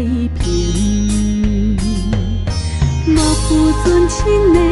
太平，无负尊亲的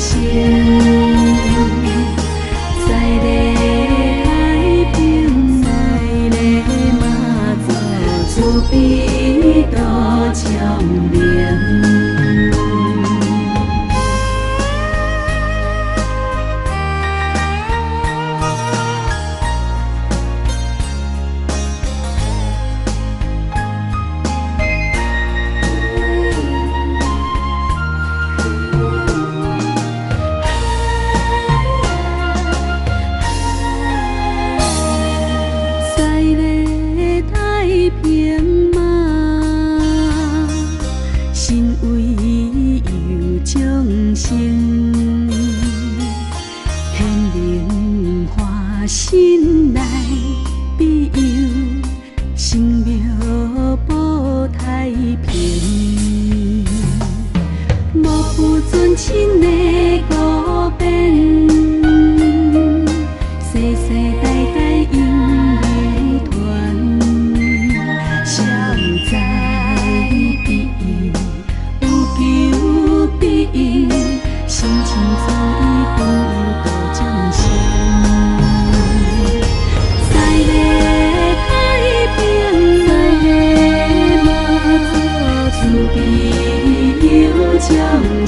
谢。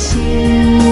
心。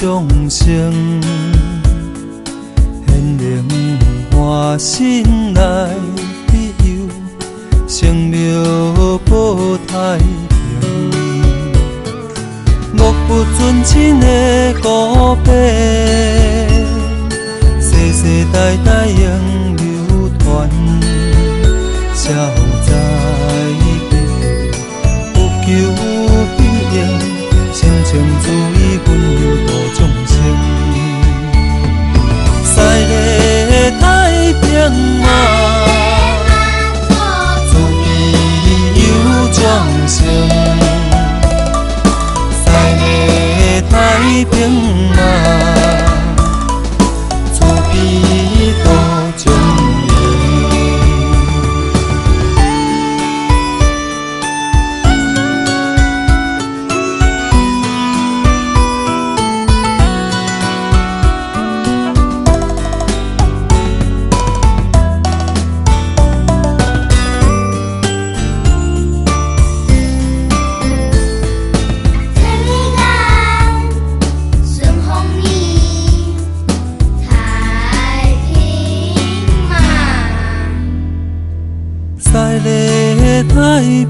众生，显灵化身来庇佑，生命保太平。莫不尊亲的。变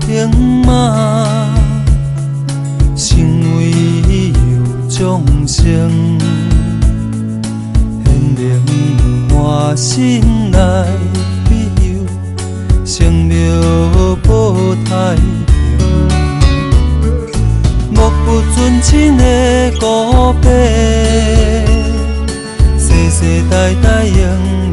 停嘛，成为伊有众生，显灵我心内必有生妙宝台。莫不尊亲的告白，世世代代永。